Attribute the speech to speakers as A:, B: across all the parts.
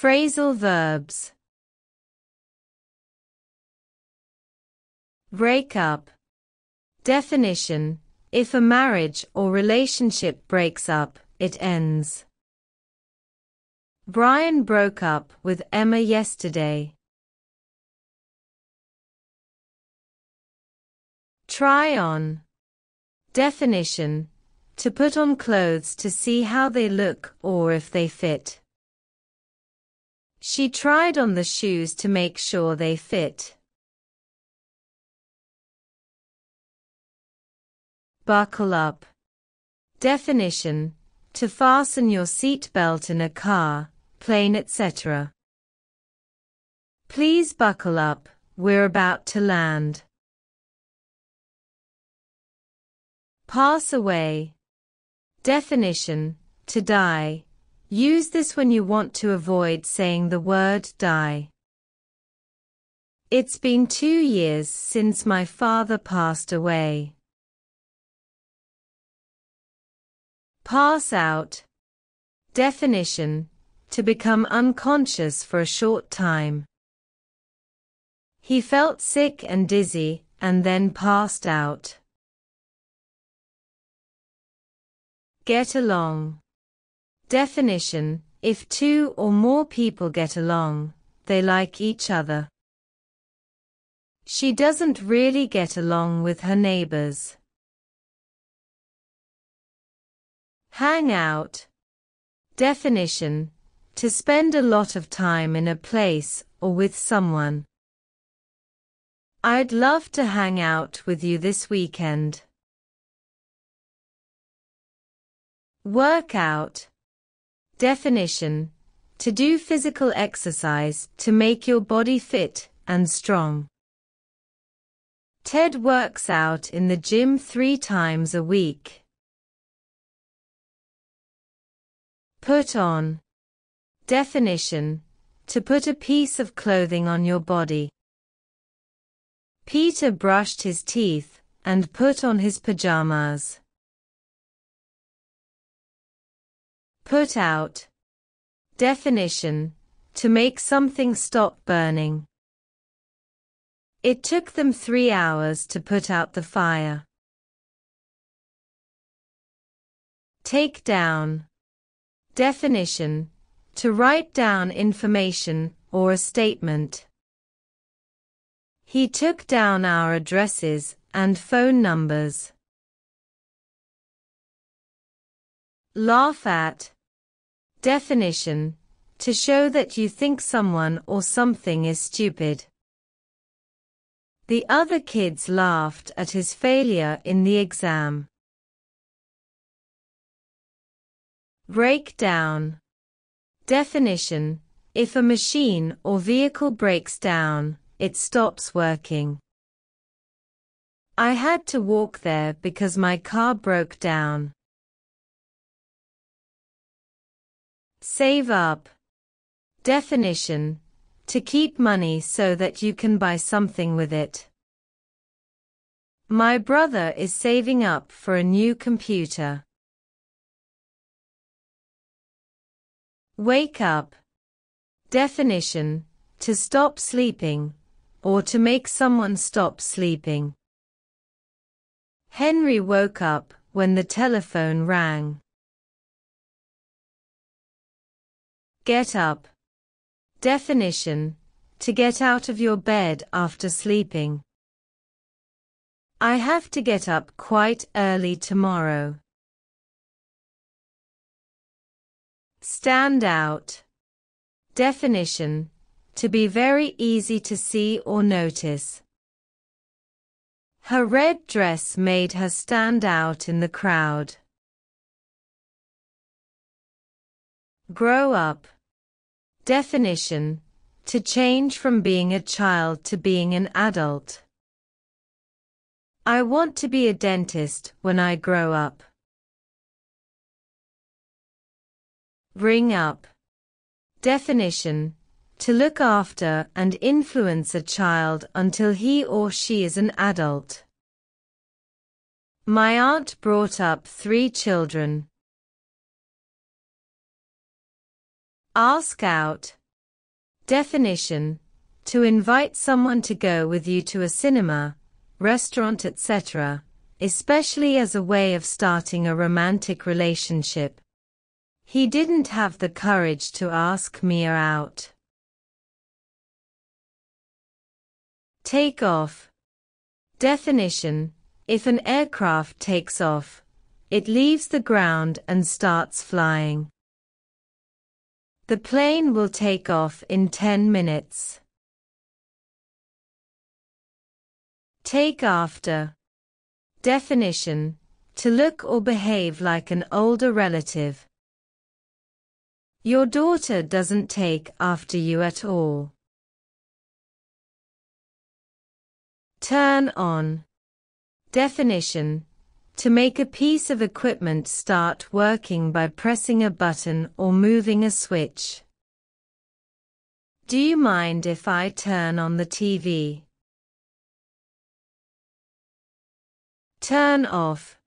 A: Phrasal verbs. Break up. Definition. If a marriage or relationship breaks up, it ends. Brian broke up with Emma yesterday. Try on. Definition. To put on clothes to see how they look or if they fit. She tried on the shoes to make sure they fit. Buckle up. Definition. To fasten your seat belt in a car, plane etc. Please buckle up, we're about to land. Pass away. Definition. To die. Use this when you want to avoid saying the word die. It's been two years since my father passed away. Pass out. Definition. To become unconscious for a short time. He felt sick and dizzy, and then passed out. Get along. Definition. If two or more people get along, they like each other. She doesn't really get along with her neighbors. Hang out. Definition. To spend a lot of time in a place or with someone. I'd love to hang out with you this weekend. Work out. Definition. To do physical exercise to make your body fit and strong. Ted works out in the gym three times a week. Put on. Definition. To put a piece of clothing on your body. Peter brushed his teeth and put on his pajamas. Put out. Definition. To make something stop burning. It took them three hours to put out the fire. Take down. Definition. To write down information or a statement. He took down our addresses and phone numbers. Laugh at. Definition. To show that you think someone or something is stupid. The other kids laughed at his failure in the exam. Breakdown. Definition. If a machine or vehicle breaks down, it stops working. I had to walk there because my car broke down. Save up. Definition. To keep money so that you can buy something with it. My brother is saving up for a new computer. Wake up. Definition. To stop sleeping, or to make someone stop sleeping. Henry woke up when the telephone rang. Get up. Definition. To get out of your bed after sleeping. I have to get up quite early tomorrow. Stand out. Definition. To be very easy to see or notice. Her red dress made her stand out in the crowd. Grow up. Definition. To change from being a child to being an adult. I want to be a dentist when I grow up. Bring up. Definition. To look after and influence a child until he or she is an adult. My aunt brought up three children. Ask out. Definition To invite someone to go with you to a cinema, restaurant, etc., especially as a way of starting a romantic relationship. He didn't have the courage to ask Mia out. Take off. Definition If an aircraft takes off, it leaves the ground and starts flying. The plane will take off in 10 minutes. Take after. Definition To look or behave like an older relative. Your daughter doesn't take after you at all. Turn on. Definition To make a piece of equipment start working by pressing a button or moving a switch. Do you mind if I turn on the TV? Turn off.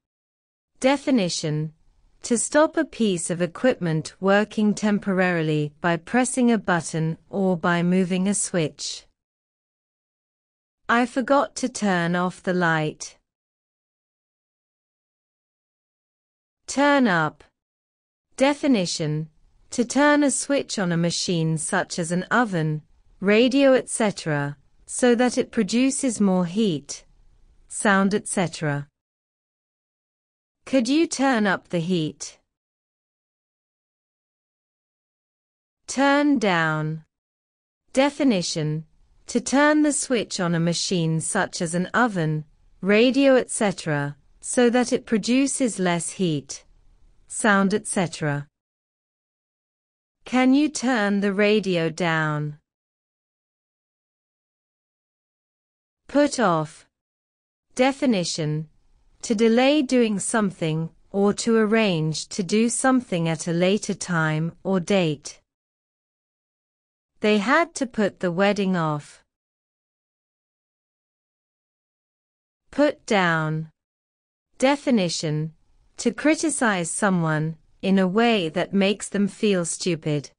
A: Definition To stop a piece of equipment working temporarily by pressing a button or by moving a switch. I forgot to turn off the light. Turn up. Definition To turn a switch on a machine such as an oven, radio etc., so that it produces more heat sound etc. Could you turn up the heat? Turn down. Definition To turn the switch on a machine such as an oven, radio etc., so that it produces less heat, sound etc. Can you turn the radio down? Put off. Definition To delay doing something, or to arrange to do something at a later time or date. They had to put the wedding off. Put down. Definition To criticize someone, in a way that makes them feel stupid.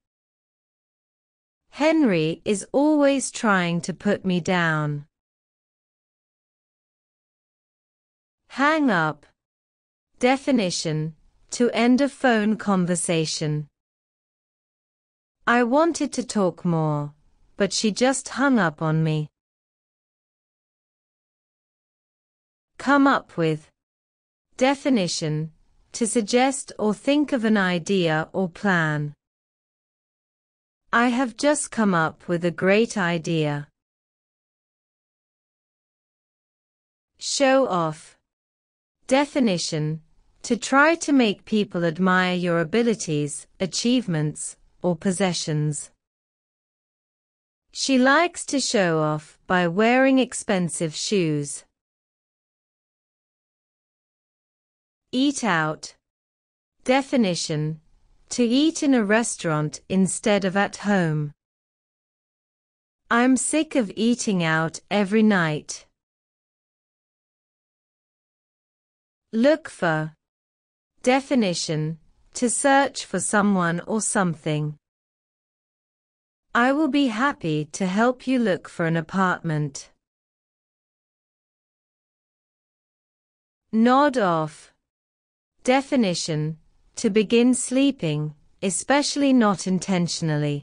A: Henry is always trying to put me down. Hang up. Definition To end a phone conversation. I wanted to talk more, but she just hung up on me. Come up with. Definition To suggest or think of an idea or plan. I have just come up with a great idea. Show off. Definition To try to make people admire your abilities, achievements, or possessions. She likes to show off by wearing expensive shoes. Eat out. Definition To eat in a restaurant instead of at home. I'm sick of eating out every night. Look for. Definition To search for someone or something. I will be happy to help you look for an apartment. Nod off. Definition To begin sleeping, especially not intentionally.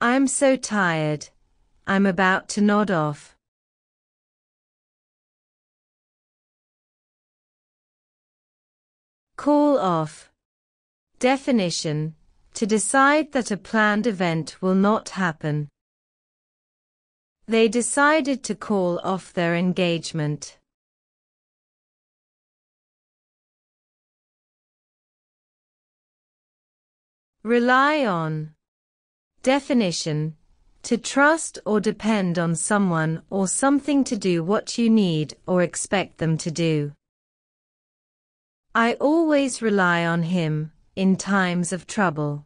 A: I'm so tired. I'm about to nod off. Call off. Definition To decide that a planned event will not happen. They decided to call off their engagement. Rely on. Definition To trust or depend on someone or something to do what you need or expect them to do. I always rely on him, in times of trouble.